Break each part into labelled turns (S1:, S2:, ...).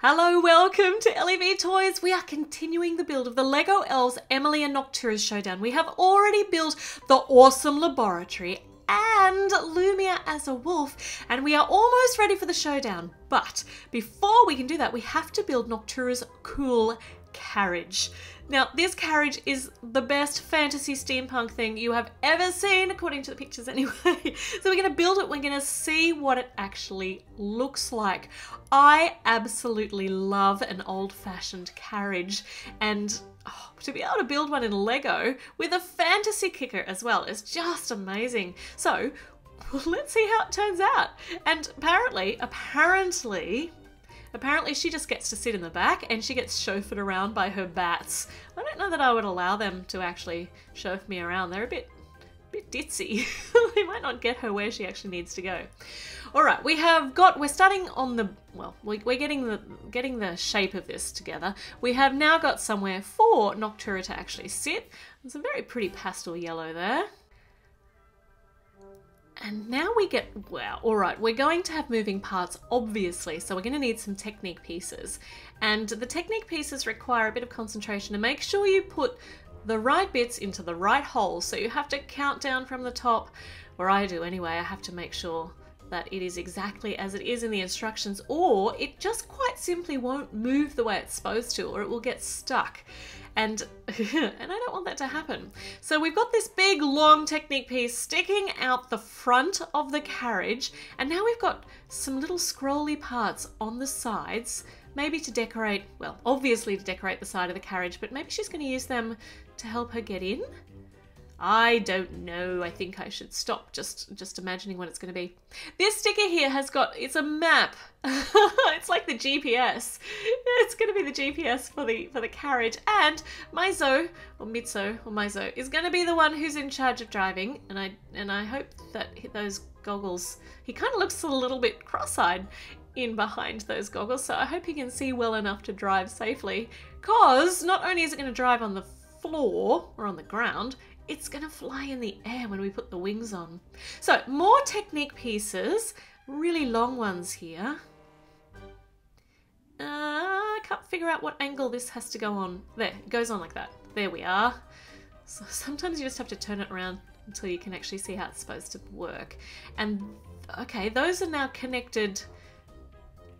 S1: Hello, welcome to LEV Toys. We are continuing the build of the LEGO Elves Emily and Noctura's Showdown. We have already built the awesome laboratory and Lumia as a wolf, and we are almost ready for the showdown. But before we can do that, we have to build Noctura's cool carriage. Now, this carriage is the best fantasy steampunk thing you have ever seen, according to the pictures anyway. so we're going to build it, we're going to see what it actually looks like. I absolutely love an old-fashioned carriage, and oh, to be able to build one in Lego with a fantasy kicker as well is just amazing. So let's see how it turns out. And apparently, apparently, Apparently, she just gets to sit in the back and she gets chauffeured around by her bats. I don't know that I would allow them to actually chauffeur me around. They're a bit, bit ditzy. they might not get her where she actually needs to go. All right, we have got. We're starting on the. Well, we're getting the getting the shape of this together. We have now got somewhere for Noctura to actually sit. There's a very pretty pastel yellow there. And now we get, well, all right, we're going to have moving parts, obviously, so we're going to need some Technic pieces. And the Technic pieces require a bit of concentration to make sure you put the right bits into the right holes. So you have to count down from the top, or I do anyway, I have to make sure that it is exactly as it is in the instructions, or it just quite simply won't move the way it's supposed to, or it will get stuck and and I don't want that to happen. So we've got this big long Technic piece sticking out the front of the carriage and now we've got some little scrolly parts on the sides maybe to decorate, well obviously to decorate the side of the carriage but maybe she's going to use them to help her get in. I don't know. I think I should stop just just imagining what it's going to be. This sticker here has got it's a map. it's like the GPS. It's going to be the GPS for the for the carriage and Mizo or Mitzo or Mizo is going to be the one who's in charge of driving and I and I hope that those goggles he kind of looks a little bit cross-eyed in behind those goggles so I hope he can see well enough to drive safely cause not only is it going to drive on the floor or on the ground it's to fly in the air when we put the wings on. So more Technic pieces, really long ones here. Uh, I can't figure out what angle this has to go on. There, it goes on like that. There we are. So sometimes you just have to turn it around until you can actually see how it's supposed to work. And okay, those are now connected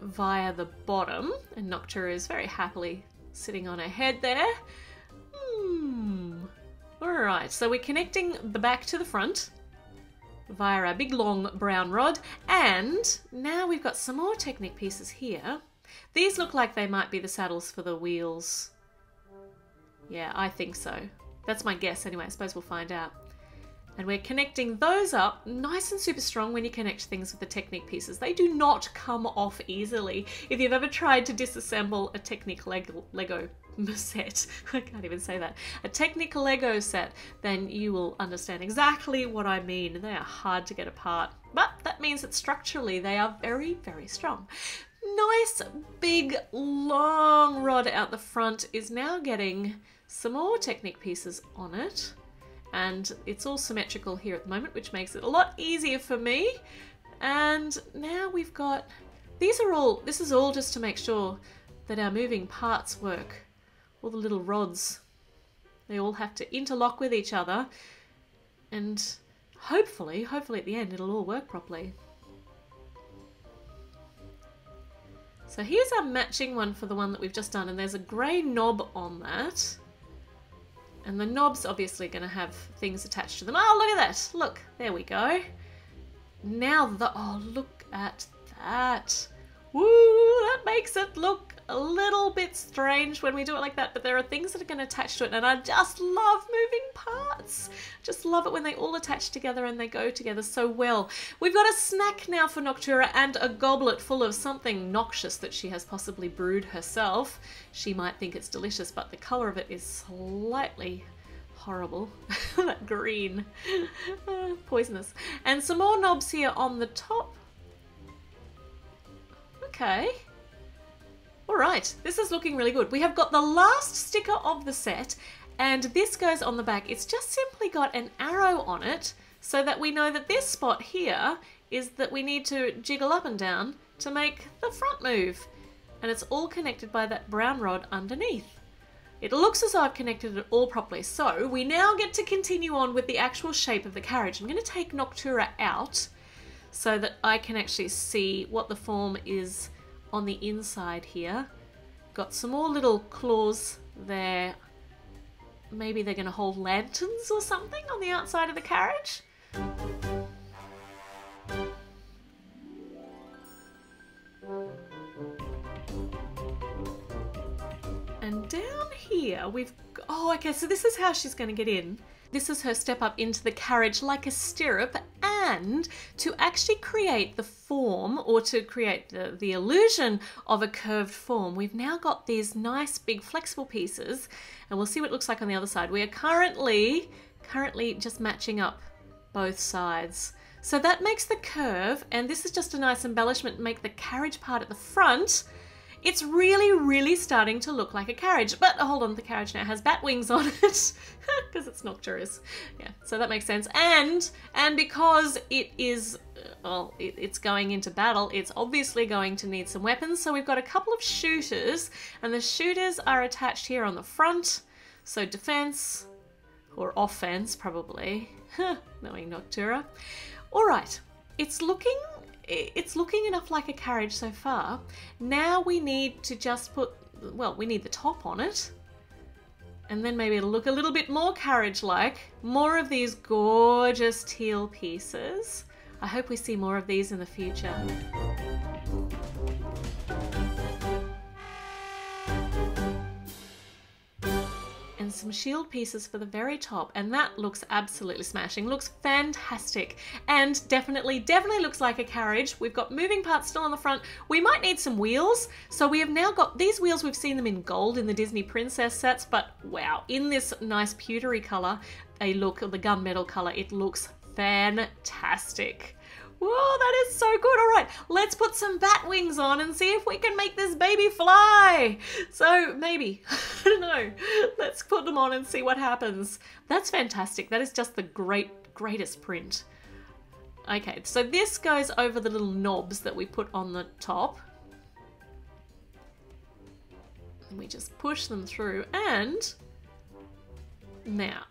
S1: via the bottom, and Noctura is very happily sitting on her head there. Alright, so we're connecting the back to the front via our big long brown rod and now we've got some more Technic pieces here. These look like they might be the saddles for the wheels. Yeah, I think so. That's my guess anyway, I suppose we'll find out. And we're connecting those up nice and super strong when you connect things with the Technic pieces. They do not come off easily. If you've ever tried to disassemble a Technic Lego set, I can't even say that, a Technic Lego set, then you will understand exactly what I mean. They are hard to get apart, but that means that structurally they are very, very strong. Nice big long rod out the front is now getting some more Technic pieces on it and it's all symmetrical here at the moment which makes it a lot easier for me and now we've got these are all this is all just to make sure that our moving parts work all the little rods they all have to interlock with each other and hopefully hopefully at the end it'll all work properly so here's our matching one for the one that we've just done and there's a grey knob on that and the knob's obviously going to have things attached to them. Oh, look at that. Look, there we go. Now the, oh, look at that. Woo, that makes it look a little bit strange when we do it like that, but there are things that are going to attach to it, and I just love moving parts. Just love it when they all attach together and they go together so well. We've got a snack now for Noctura and a goblet full of something noxious that she has possibly brewed herself. She might think it's delicious, but the colour of it is slightly horrible. that green. Poisonous. And some more knobs here on the top. Okay. All right, this is looking really good. We have got the last sticker of the set and this goes on the back. It's just simply got an arrow on it so that we know that this spot here is that we need to jiggle up and down to make the front move. and it's all connected by that brown rod underneath. It looks as though I've connected it all properly. So we now get to continue on with the actual shape of the carriage. I'm going to take Noctura out so that I can actually see what the form is on the inside here. Got some more little claws there. Maybe they're going to hold lanterns or something on the outside of the carriage. And down here we've... Oh, okay, so this is how she's going to get in. This is her step up into the carriage like a stirrup and to actually create the form or to create the, the illusion of a curved form, we've now got these nice big flexible pieces and we'll see what it looks like on the other side. We are currently, currently just matching up both sides. So that makes the curve, and this is just a nice embellishment, make the carriage part at the front it's really, really starting to look like a carriage. But hold on, the carriage now has bat wings on it because it's Noctura's. Yeah, so that makes sense. And and because it is uh, well, it, it's going into battle, it's obviously going to need some weapons. So we've got a couple of shooters, and the shooters are attached here on the front. So defense or offense, probably, knowing Noctura. All right, it's looking it's looking enough like a carriage so far. Now we need to just put, well, we need the top on it. And then maybe it'll look a little bit more carriage-like. More of these gorgeous teal pieces. I hope we see more of these in the future. Some shield pieces for the very top and that looks absolutely smashing. Looks fantastic and definitely definitely looks like a carriage. We've got moving parts still on the front. We might need some wheels. So we have now got these wheels we've seen them in gold in the Disney princess sets but wow in this nice pewtery color they look the gunmetal color it looks fantastic Whoa, that is so good. All right, let's put some bat wings on and see if we can make this baby fly. So maybe, I don't know. Let's put them on and see what happens. That's fantastic. That is just the great, greatest print. Okay, so this goes over the little knobs that we put on the top. And we just push them through and now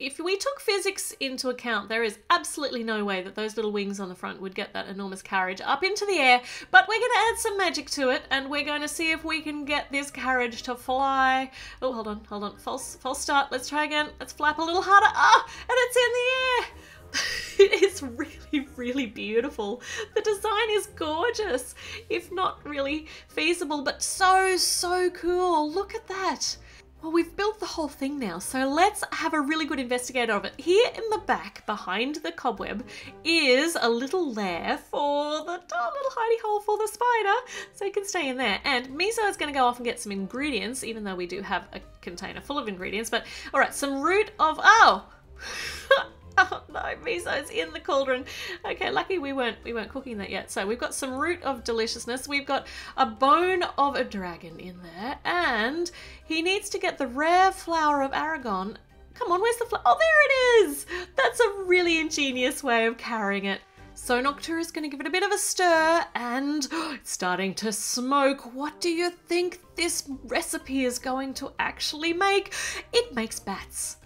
S1: if we took physics into account, there is absolutely no way that those little wings on the front would get that enormous carriage up into the air. But we're going to add some magic to it, and we're going to see if we can get this carriage to fly. Oh, hold on, hold on. False, false start. Let's try again. Let's flap a little harder. Ah, and it's in the air. it is really, really beautiful. The design is gorgeous, if not really feasible, but so, so cool. Look at that. Well, we've built the whole thing now, so let's have a really good investigator of it. Here in the back, behind the cobweb, is a little lair for the oh, little hidey hole for the spider, so you can stay in there. And Miso is going to go off and get some ingredients, even though we do have a container full of ingredients. But all right, some root of oh. Oh no, miso's in the cauldron. Okay, lucky we weren't we weren't cooking that yet. So we've got some root of deliciousness. We've got a bone of a dragon in there, and he needs to get the rare flower of Aragon. Come on, where's the flower? Oh, there it is! That's a really ingenious way of carrying it. So Noctura is going to give it a bit of a stir and it's starting to smoke. What do you think this recipe is going to actually make? It makes bats.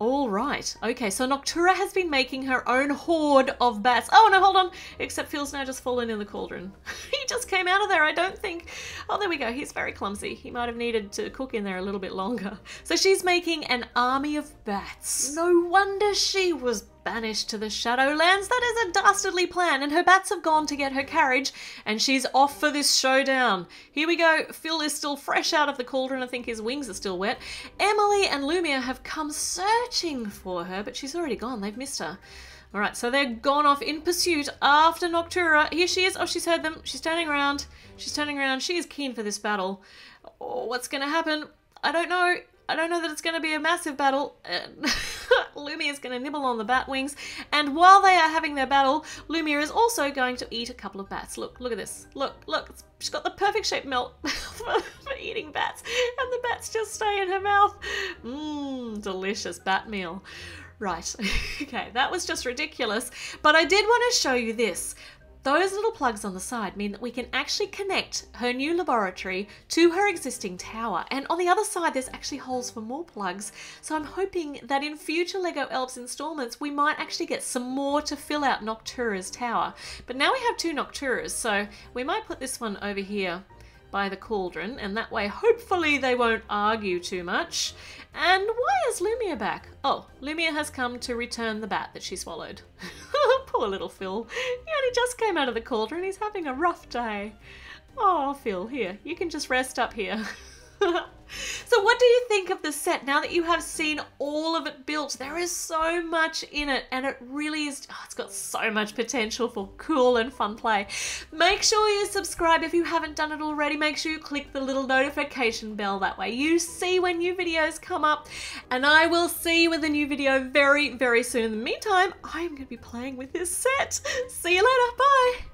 S1: All right. Okay, so Noctura has been making her own horde of bats. Oh, no, hold on. Except Phyll's now just fallen in the cauldron. he just came out of there. I don't think... Oh, there we go. He's very clumsy. He might have needed to cook in there a little bit longer. So she's making an army of bats. No wonder she was banished to the Shadowlands. That is a dastardly plan, and her bats have gone to get her carriage, and she's off for this showdown. Here we go. Phyll is still fresh out of the cauldron. I think his wings are still wet. Emily and Lumia have come searching for her, but she's already gone. They've missed her. All right, so they're gone off in pursuit after Noctura. Here she is. Oh, she's heard them. She's turning around. She's turning around. She is keen for this battle. Oh, what's going to happen? I don't know. I don't know that it's going to be a massive battle. Uh, Lumia is going to nibble on the bat wings, and while they are having their battle, Lumia is also going to eat a couple of bats. Look, look at this. Look, look. She's got the perfect shape melt for, eating bats, and the bats just stay in her mouth. Mmm, delicious bat meal. Right, okay, that was just ridiculous. But I did want to show you this. Those little plugs on the side mean that we can actually connect her new laboratory to her existing tower. And on the other side, there's actually holes for more plugs. So I'm hoping that in future LEGO Elves installments, we might actually get some more to fill out Noctura's tower. But now we have two Nocturas, so we might put this one over here by the cauldron, and that way hopefully they won't argue too much. And why is Lumia back? Oh, Lumia has come to return the bat that she swallowed. Poor little Phyll. He only just came out of the cauldron, he's having a rough day. Oh, Phyll, here, you can just rest up here. so what do you think of the set now that you have seen all of it built? There is so much in it and it really is, oh, it's got so much potential for cool and fun play. Make sure you subscribe if you haven't done it already. Make sure you click the little notification bell that way. You see when new videos come up and I will see you with a new video very, very soon. In the meantime, I am going to be playing with this set. See you later. Bye.